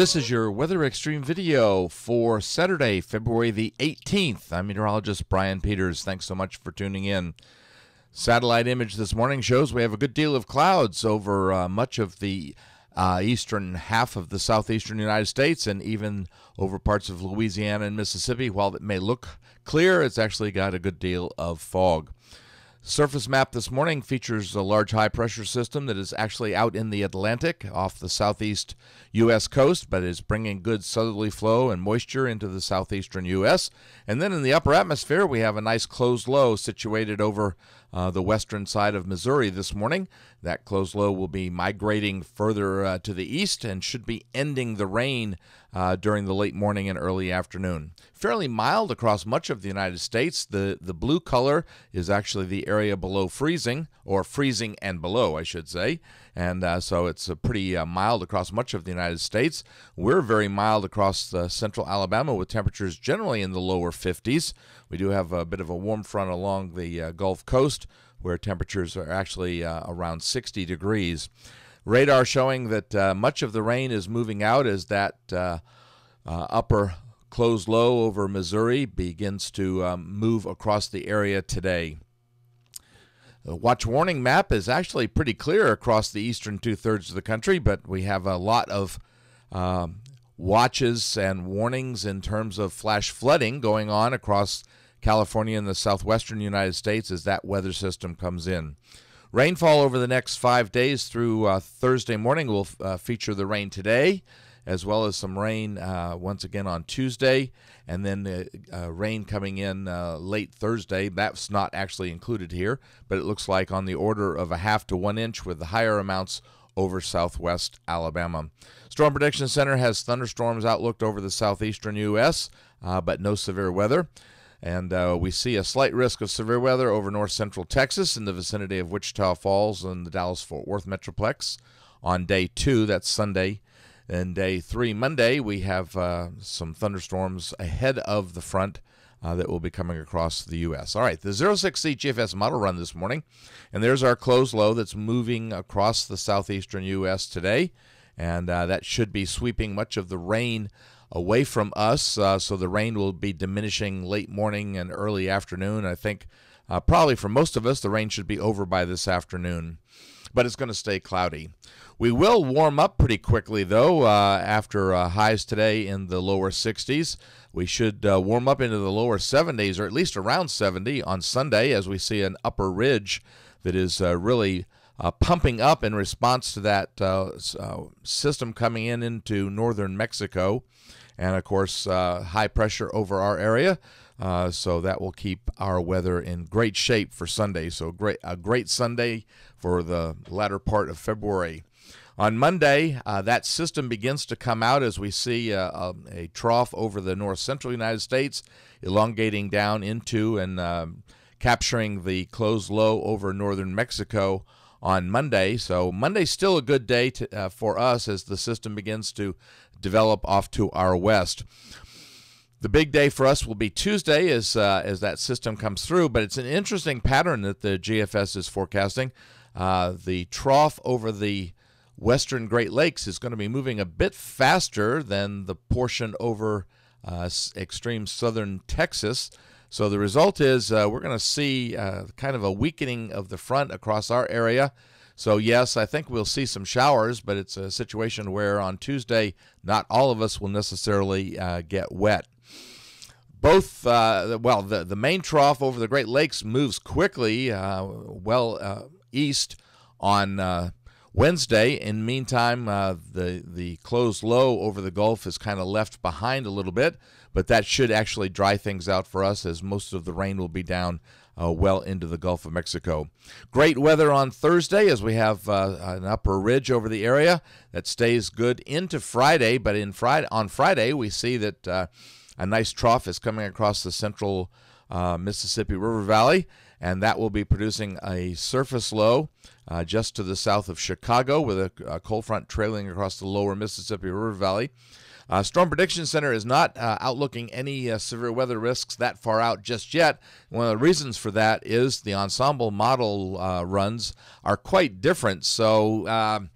This is your Weather Xtreme video for Saturday, February the 18th. I'm meteorologist Brian Peters. Thanks so much for tuning in. Satellite image this morning shows we have a good deal of clouds over uh, much of the uh, eastern half of the southeastern United States and even over parts of Louisiana and Mississippi. While it may look clear, it's actually got a good deal of fog. Surface map this morning features a large high pressure system that is actually out in the Atlantic off the southeast U.S. coast, but is bringing good southerly flow and moisture into the southeastern U.S. And then in the upper atmosphere, we have a nice closed low situated over uh, the western side of Missouri this morning. That closed low will be migrating further uh, to the east and should be ending the rain uh, during the late morning and early afternoon. Fairly mild across much of the United States. The, the blue color is actually the area below freezing, or freezing and below, I should say. And uh, so it's pretty uh, mild across much of the United States. We're very mild across central Alabama with temperatures generally in the lower 50s. We do have a bit of a warm front along the uh, Gulf Coast where temperatures are actually uh, around 60 degrees. Radar showing that uh, much of the rain is moving out as that uh, uh, upper closed low over Missouri begins to um, move across the area today. The watch warning map is actually pretty clear across the eastern two thirds of the country, but we have a lot of um, watches and warnings in terms of flash flooding going on across California and the southwestern United States as that weather system comes in. Rainfall over the next five days through uh, Thursday morning will uh, feature the rain today, as well as some rain uh, once again on Tuesday, and then uh, rain coming in uh, late Thursday. That's not actually included here, but it looks like on the order of a half to one inch with the higher amounts over southwest Alabama. Storm Prediction Center has thunderstorms outlooked over the southeastern U.S., uh, but no severe weather. And uh, we see a slight risk of severe weather over north central Texas in the vicinity of Wichita Falls and the Dallas Fort Worth Metroplex on day two, that's Sunday. And day three, Monday, we have uh, some thunderstorms ahead of the front uh, that will be coming across the U.S. All right, the 06Z GFS model run this morning, and there's our closed low that's moving across the southeastern U.S. today, and uh, that should be sweeping much of the rain away from us. Uh, so the rain will be diminishing late morning and early afternoon. I think uh, probably for most of us, the rain should be over by this afternoon, but it's going to stay cloudy. We will warm up pretty quickly, though, uh, after uh, highs today in the lower 60s. We should uh, warm up into the lower 70s, or at least around 70 on Sunday, as we see an upper ridge that is uh, really uh, pumping up in response to that uh, uh, system coming in into northern Mexico and of course uh, high pressure over our area. Uh, so that will keep our weather in great shape for Sunday. So great, a great Sunday for the latter part of February. On Monday, uh, that system begins to come out as we see uh, a, um, a, trough over the north central United States, elongating down into and um, capturing the closed low over northern Mexico on Monday. So Monday's still a good day to, uh, for us as the system begins to develop off to our west. The big day for us will be Tuesday as uh, as that system comes through, but it's an interesting pattern that the GFS is forecasting. Uh, the trough over the western Great Lakes is going to be moving a bit faster than the portion over uh, extreme southern Texas. So the result is uh, we're going to see uh, kind of a weakening of the front across our area. So, yes, I think we'll see some showers, but it's a situation where on Tuesday, not all of us will necessarily uh, get wet. Both, uh, well, the, the main trough over the Great Lakes moves quickly uh, well uh, east on uh, Wednesday. In the meantime, uh, the, the closed low over the Gulf is kind of left behind a little bit, but that should actually dry things out for us as most of the rain will be down uh, well into the Gulf of Mexico. Great weather on Thursday as we have uh, an upper ridge over the area that stays good into Friday. But in Friday on Friday we see that uh, a nice trough is coming across the central uh, Mississippi River Valley, and that will be producing a surface low uh, just to the south of Chicago with a, a cold front trailing across the lower Mississippi River Valley. Uh, Storm Prediction Center is not uh, outlooking any uh, severe weather risks that far out just yet. One of the reasons for that is the ensemble model uh, runs are quite different. So, um,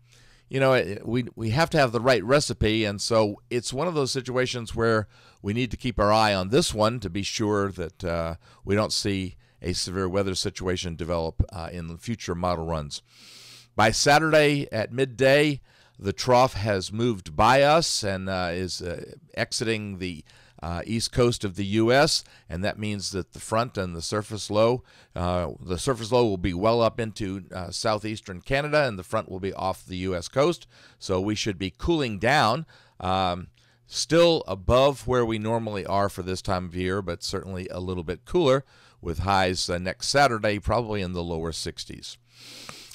you know, we we have to have the right recipe, and so it's one of those situations where we need to keep our eye on this one to be sure that uh, we don't see a severe weather situation develop uh, in the future model runs. By Saturday at midday, the trough has moved by us and uh, is uh, exiting the uh, east coast of the U.S., and that means that the front and the surface low, uh, the surface low will be well up into uh, southeastern Canada, and the front will be off the U.S. coast. So we should be cooling down. Um, still above where we normally are for this time of year, but certainly a little bit cooler, with highs uh, next Saturday probably in the lower 60s.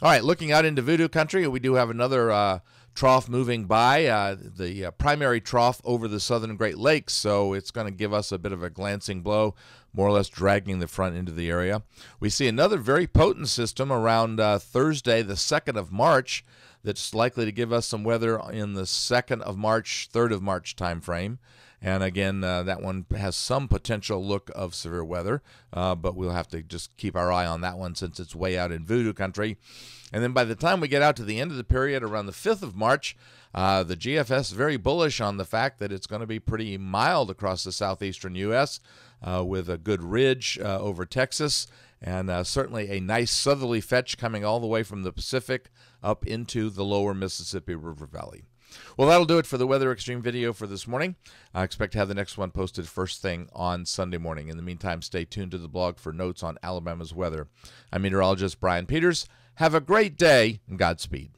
All right, looking out into voodoo country, we do have another uh, trough moving by, uh, the uh, primary trough over the southern Great Lakes, so it's going to give us a bit of a glancing blow, more or less dragging the front into the area. We see another very potent system around uh, Thursday, the 2nd of March, that's likely to give us some weather in the 2nd of March, 3rd of March timeframe. And again, uh, that one has some potential look of severe weather, uh, but we'll have to just keep our eye on that one since it's way out in voodoo country. And then by the time we get out to the end of the period, around the 5th of March, uh, the GFS is very bullish on the fact that it's going to be pretty mild across the southeastern U.S. Uh, with a good ridge uh, over Texas and uh, certainly a nice southerly fetch coming all the way from the Pacific up into the lower Mississippi River Valley. Well, that'll do it for the Weather Xtreme video for this morning. I expect to have the next one posted first thing on Sunday morning. In the meantime, stay tuned to the blog for notes on Alabama's weather. I'm meteorologist Brian Peters. Have a great day and Godspeed.